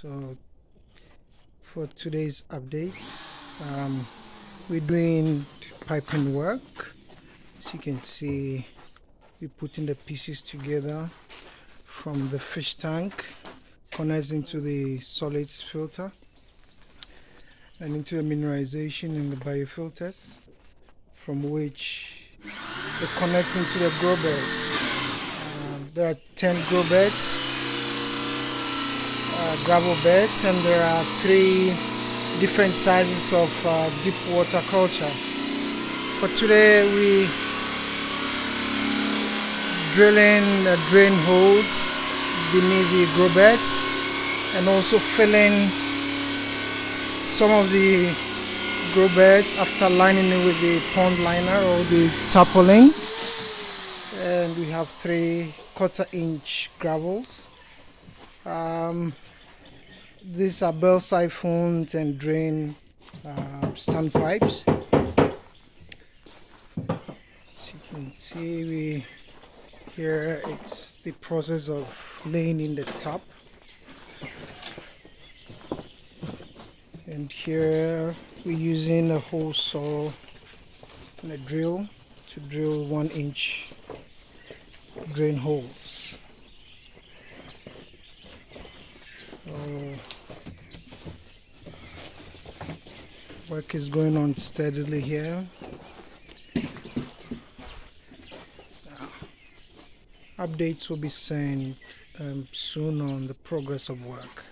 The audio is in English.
so for today's update um, we're doing piping work. As you can see we're putting the pieces together from the fish tank connecting to the solids filter and into the mineralization in the biofilters from which it connects into the grow beds. Um, there are 10 grow beds uh, gravel beds and there are three different sizes of uh, deep water culture. For today we drilling the drain holes beneath the grow beds and also filling some of the grow beds after lining it with the pond liner or the tarpaulin. And we have three quarter inch gravels um, these are bell siphons and drain uh, standpipes as you can see we here it's the process of laying in the top. And here we're using a hole saw and a drill to drill one inch drain holes so work is going on steadily here. Updates will be sent um, soon on the progress of work